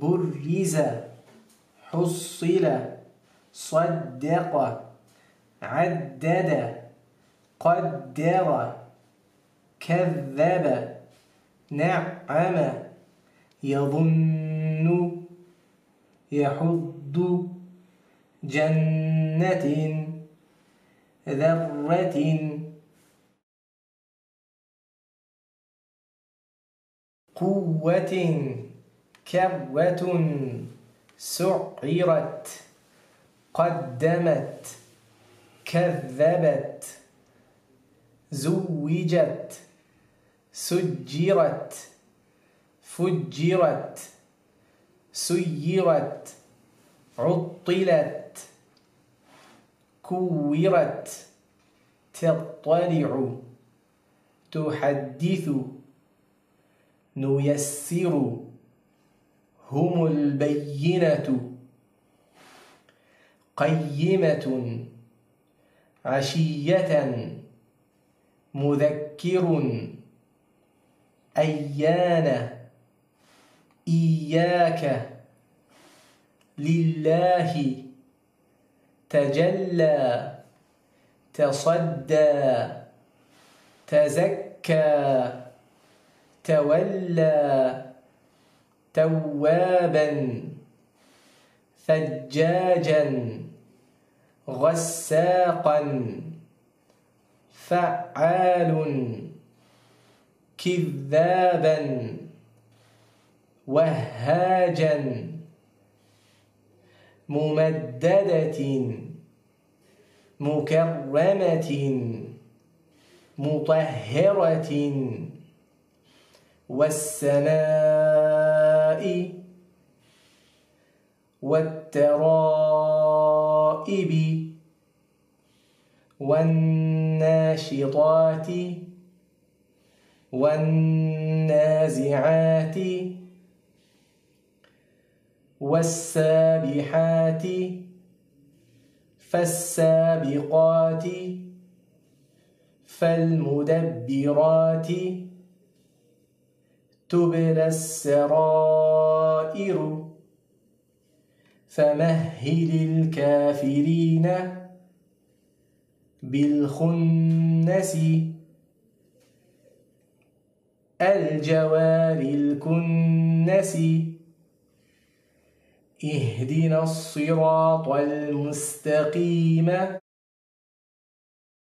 برز حصل صدق عدد قدر كذب نعم يظن يحض جنة ذرة. قوة كرة سعرت قدمت كذبت زوجت سجرت فجرت سيرت عطلت كورت تطلع تحدث نيسر. هم البينة. قيمة. عشية. مذكر. أيان. إياك. لله. تجلى. تصدى. تزكى. تولى. توابا ثجاجا غساقا فعال كذابا وهاجا ممددة مكرمة مطهرة. والسماء والترائب والناشطات والنازعات والسابحات فالسابقات فالمدبرات تبلى السرائر فمهل الكافرين بالخنس الجوار الكنس. اهدنا الصراط المستقيم.